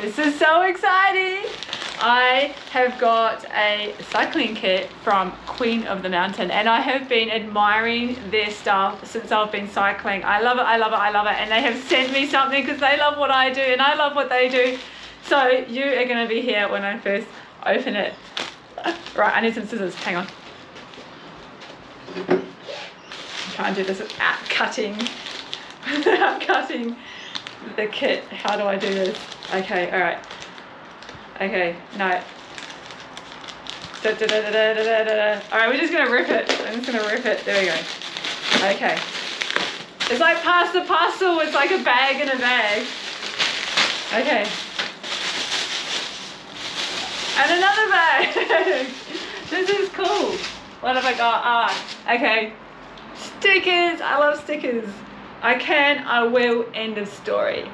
This is so exciting. I have got a cycling kit from Queen of the Mountain and I have been admiring their stuff since I've been cycling. I love it, I love it, I love it. And they have sent me something because they love what I do and I love what they do. So you are going to be here when I first open it. Right, I need some scissors. Hang on. Try and do this without cutting. Without cutting the kit. How do I do this? Okay, alright. Okay, no. Alright, we're just gonna rip it. I'm just gonna rip it. There we go. Okay. It's like pass the parcel, it's like a bag in a bag. Okay. And another bag. this is cool. What have I got? Ah, okay. Stickers. I love stickers. I can, I will, end of story.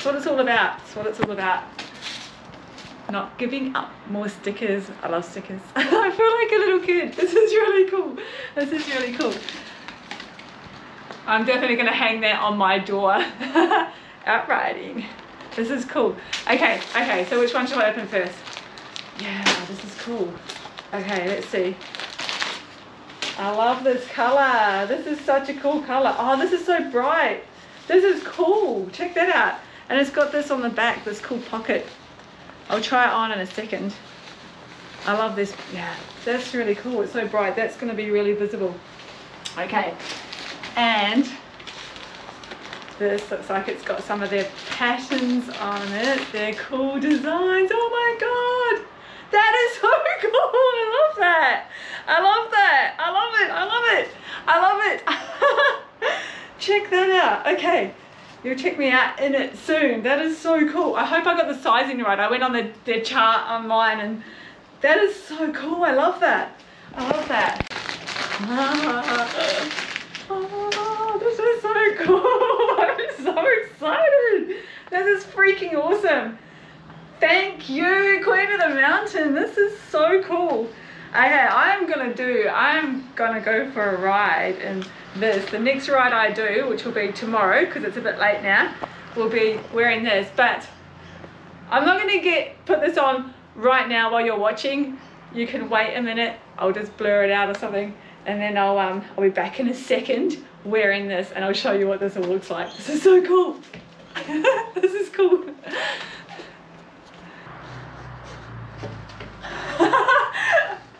That's what it's all about. That's what it's all about. Not giving up. More stickers. I love stickers. I feel like a little kid. This is really cool. This is really cool. I'm definitely going to hang that on my door. Out riding. This is cool. Okay, okay, so which one should I open first? Yeah, this is cool. Okay, let's see. I love this color. This is such a cool color. Oh, this is so bright. This is cool. Check that out. And it's got this on the back, this cool pocket. I'll try it on in a second. I love this. Yeah, that's really cool. It's so bright. That's going to be really visible. Okay. And this looks like it's got some of their patterns on it. They're cool designs. Oh my god! That is so cool! I love that! I love that! I love it! I love it! I love it! check that out. Okay. You'll check me out in it soon. That is so cool. I hope I got the sizing right. I went on the, the chart online and that is so cool. I love that. I love that. Oh, this is so cool. I'm so excited. This is freaking awesome. Thank you, Queen of the Mountain. This is so cool. Okay, I'm gonna do, I'm gonna go for a ride in this. The next ride I do, which will be tomorrow, because it's a bit late now, will be wearing this. But I'm not gonna get put this on right now while you're watching. You can wait a minute. I'll just blur it out or something and then I'll um I'll be back in a second wearing this and I'll show you what this all looks like. This is so cool. this is cool.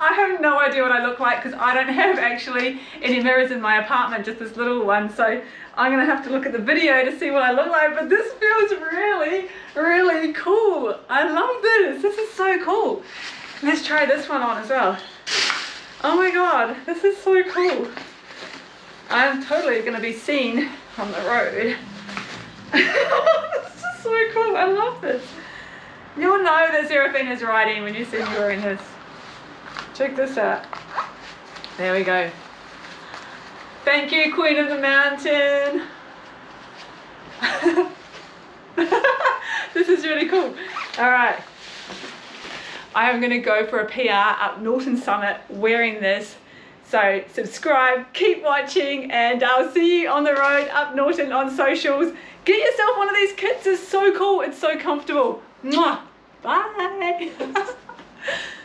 I no idea what I look like because I don't have actually any mirrors in my apartment, just this little one. So I'm gonna have to look at the video to see what I look like, but this feels really, really cool. I love this, this is so cool. Let's try this one on as well. Oh my god, this is so cool. I'm totally going to be seen on the road. this is so cool, I love this. You'll know that Serafina's riding when you see me wearing this. Check this out. There we go. Thank you, Queen of the Mountain. this is really cool. All right. I am going to go for a PR up Norton Summit wearing this. So subscribe, keep watching, and I'll see you on the road up Norton on socials. Get yourself one of these kits, it's so cool, it's so comfortable. Mwah. Bye.